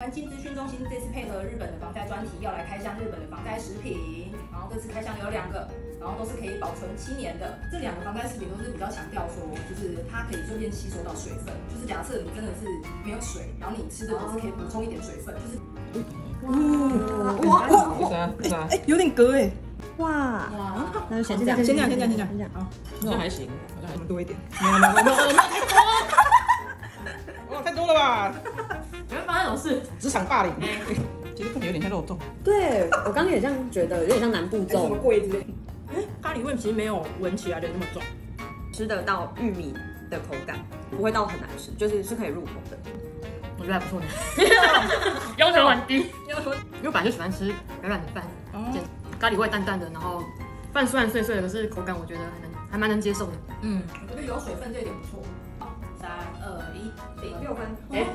环境资讯中心这次配合日本的防灾专题，要来开箱日本的防灾食品。然后这次开箱有两个，然后都是可以保存七年的。这两个防灾食品都是比较强调说，就是它可以顺便吸收到水分。就是假设你真的是没有水，然后你吃的都是可以补充一点水分，就是哇哇哇！啥？哎，有点隔哎。哇，哇，那就先这样，先这样，先这样，先这样。先这样。好，那还行，好像我们多一点。没有没有没有没有哇，太多了吧？你会发生什么事？职场霸凌，其实看起来有点像肉粽。对我刚刚也这样觉得，有点像南部什么粽，柜之类。咖喱味其实没有闻起来的那么重。吃得到玉米的口感，不会到很难吃，就是是可以入口的。我觉得还不错呢，要求很低，因为我本来就喜欢吃软软的饭，咖喱味淡淡的，然后饭虽然碎碎的，可是口感我觉得还能还蛮能接受的。嗯，我觉得有水分这一点不错。好，三二一，零六分，哎，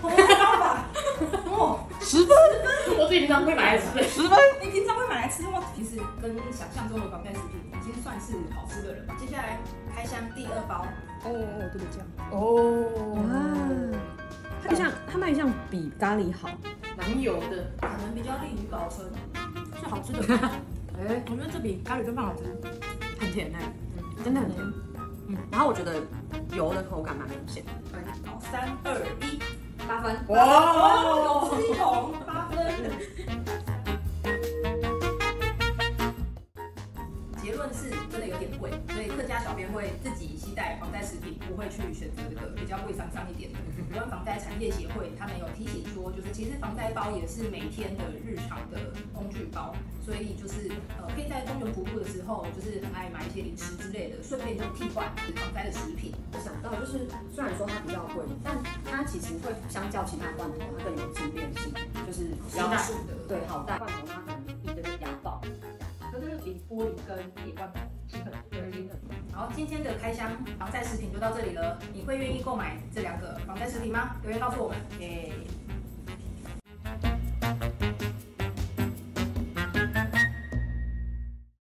我自己平常会买来吃。十分。你平常会买来吃吗？其实跟想象中的防晒食品已经算是好吃的了。接下来开箱第二包，哦哦，这个酱。哦，哇，它一项它卖相比咖喱好，蛮油的，可能比较利于保存。是好吃的。哎，我觉得这比咖喱炖饭好吃。很甜哎，真的很甜。嗯，然后我觉得油的口感蛮明显，好，三二一，八分。哇，真的有点贵，所以客家小编会自己携带防灾食品，不会去选择这个比较贵桑桑一点的。台湾防灾产业协会他们有提醒说，就是其实防灾包也是每天的日常的工具包，所以就是呃可以在公园徒步的时候，就是很爱买一些零食之类的，顺便就替换防灾的食品。我想到就是，虽然说它比较贵，但它其实会相较其他罐头，它更有轻便性，就是比较是数的，对好带。罐头它玻璃跟铁罐头轻很多，轻很多。好，今天的开箱防晒食品就到这里了。你会愿意购买这两个防晒食品吗？留言告诉我们。耶、